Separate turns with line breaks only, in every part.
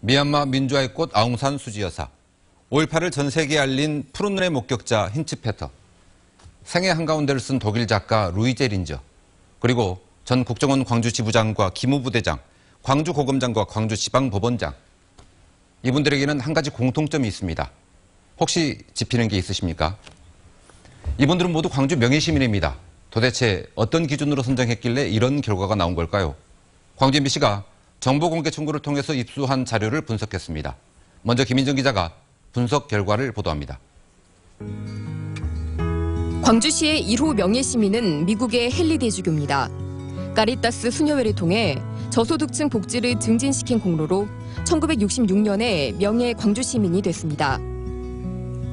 미얀마 민주화의 꽃 아웅산 수지 여사, 5.18을 전 세계에 알린 푸른 눈의 목격자 힌츠 페터, 생애 한가운데를 쓴 독일 작가 루이제 린저, 그리고 전 국정원 광주 지부장과 기무부대장, 광주 고검장과 광주 지방법원장. 이분들에게는 한 가지 공통점이 있습니다. 혹시 짚히는 게 있으십니까? 이분들은 모두 광주 명예시민입니다. 도대체 어떤 기준으로 선정했길래 이런 결과가 나온 걸까요? 광주 MBC가 정보공개 청구를 통해서 입수한 자료를 분석했습니다. 먼저 김인정 기자가 분석 결과를 보도합니다.
광주시의 1호 명예시민은 미국의 헨리 대주교입니다. 까리따스 수녀회를 통해 저소득층 복지를 증진시킨 공로로 1966년에 명예 광주 시민이 됐습니다.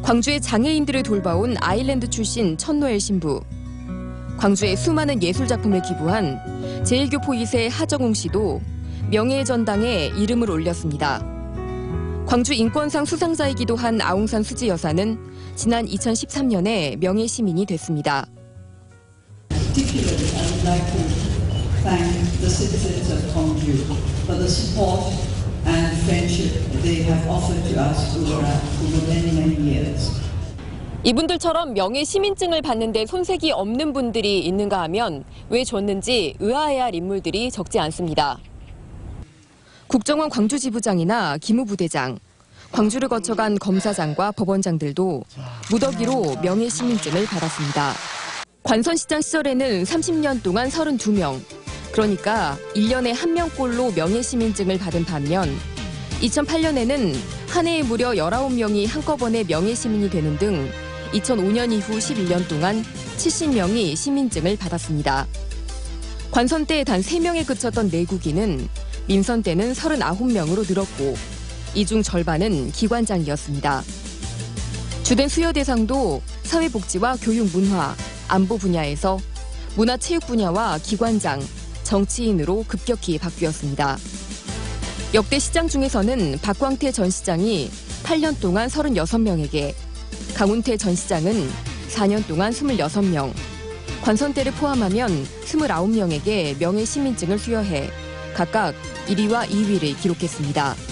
광주의 장애인들을 돌봐온 아일랜드 출신 천노엘 신부. 광주에 수많은 예술 작품을 기부한 제1교포 2세 하정웅 씨도 명예의 전당에 이름을 올렸습니다. 광주 인권상 수상자이기도 한 아웅산 수지 여사는 지난 2013년에 명예 시민이 됐습니다. 이분들처럼 명예 시민증을 받는데 손색이 없는 분들이 있는가 하면 왜 줬는지 의아해할 인물들이 적지 않습니다. 국정원 광주지부장이나 기무부대장, 광주를 거쳐간 검사장과 법원장들도 무더기로 명예 시민증을 받았습니다. 관선시장 시절에는 30년 동안 32명, 그러니까 1년에 1명꼴로 명예 시민증을 받은 반면 2008년에는 한 해에 무려 19명이 한꺼번에 명예 시민이 되는 등 2005년 이후 11년 동안 70명이 시민증을 받았습니다. 관선 때 단 3명에 그쳤던 내국인은 민선 때는 39명으로 늘었고 이 중 절반은 기관장이었습니다. 주된 수여 대상도 사회복지와 교육 문화, 안보 분야에서 문화체육 분야와 기관장, 정치인으로 급격히 바뀌었습니다. 역대 시장 중에서는 박광태 전 시장이 8년 동안 36명에게, 강운태 전 시장은 4년 동안 26명, 관선대를 포함하면 29명에게 명예 시민증을 수여해 각각 1위와 2위를 기록했습니다.